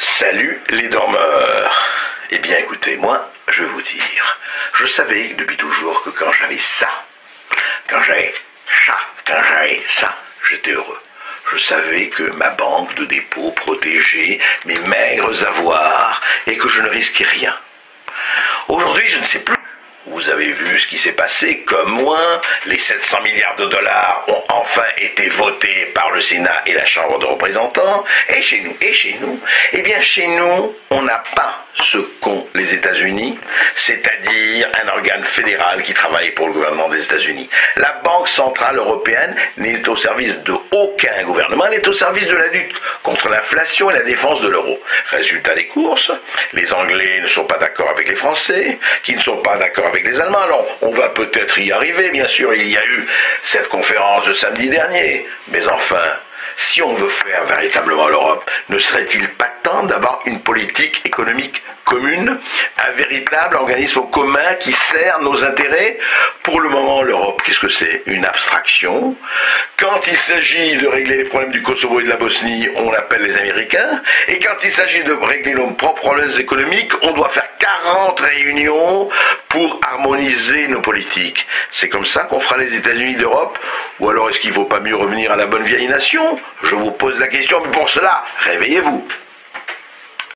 Salut les dormeurs. Eh bien écoutez, moi, je vais vous dire, je savais depuis toujours que quand j'avais ça, quand j'avais ça, quand j'avais ça, j'étais heureux. Je savais que ma banque de dépôt protégeait mes maigres avoirs et que je ne risquais rien. Aujourd'hui, je ne sais plus. Vous avez vu ce qui s'est passé, comme moi. Les 700 milliards de dollars ont enfin été votés par le Sénat et la Chambre de représentants. Et chez nous, et chez nous, eh bien chez nous, on n'a pas ce qu'ont les États-Unis, c'est-à-dire un organe fédéral qui travaille pour le gouvernement des États-Unis. La Banque centrale européenne n'est au service de aucun gouvernement, elle est au service de la lutte contre l'inflation et la défense de l'euro. Résultat des courses, les Anglais ne sont pas d'accord avec les Français, qui ne sont pas d'accord avec les Allemands. Alors, on va peut-être y arriver, bien sûr, il y a eu cette conférence de samedi dernier, mais enfin, si on veut faire véritablement l'Europe, ne serait-il pas temps d'avoir une politique économique commune, un véritable organisme commun qui sert nos intérêts? Pour le moment, l'Europe, qu'est-ce que c'est? Une abstraction. Quand il s'agit de régler les problèmes du Kosovo et de la Bosnie, on appelle les Américains. Et quand il s'agit de régler nos propres problèmes économiques, on doit faire 40 réunions pour harmoniser nos politiques. C'est comme ça qu'on fera les États-Unis d'Europe Ou alors est-ce qu'il ne vaut pas mieux revenir à la bonne vieille nation? Je vous pose la question, mais pour cela, réveillez-vous.